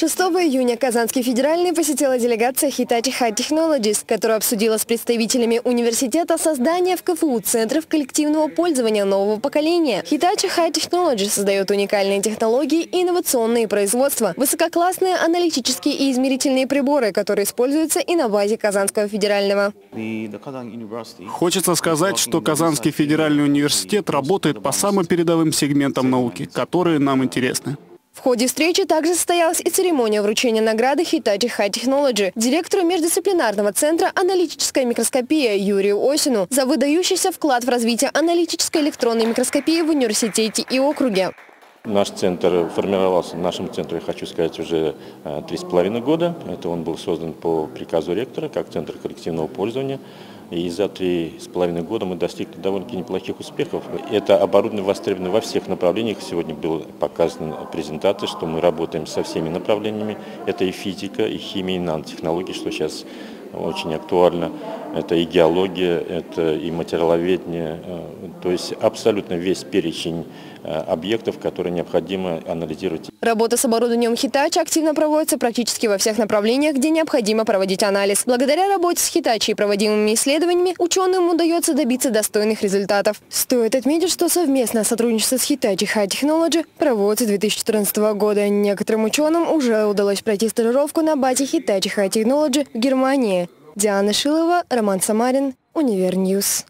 6 июня Казанский федеральный посетила делегация Hitachi High Technologies, которая обсудила с представителями университета создание в КФУ центров коллективного пользования нового поколения. Hitachi High Technologies создает уникальные технологии и инновационные производства, высококлассные аналитические и измерительные приборы, которые используются и на базе Казанского федерального. Хочется сказать, что Казанский федеральный университет работает по самым передовым сегментам науки, которые нам интересны. В ходе встречи также состоялась и церемония вручения награды Hitachi High Technology директору междисциплинарного центра «Аналитическая микроскопия» Юрию Осину за выдающийся вклад в развитие аналитической электронной микроскопии в университете и округе. Наш центр формировался, в нашем центре, хочу сказать, уже э, три с половиной года. Это он был создан по приказу ректора, как центр коллективного пользования. И за три с половиной года мы достигли довольно-таки неплохих успехов. Это оборудование востребовано во всех направлениях. Сегодня была показана презентация, что мы работаем со всеми направлениями. Это и физика, и химия, и нанотехнологии, что сейчас очень актуально. Это и геология, это и материаловедение, э, то есть абсолютно весь перечень э, объектов, которые необходимо анализировать. Работа с оборудованием Hitachi активно проводится практически во всех направлениях, где необходимо проводить анализ. Благодаря работе с Hitachi и проводимыми исследованиями ученым удается добиться достойных результатов. Стоит отметить, что совместное сотрудничество с Hitachi High Technology проводится с 2014 года. Некоторым ученым уже удалось пройти стажировку на базе Hitachi High Technology в Германии. Диана Шилова, Роман Самарин, Универньюз.